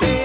see.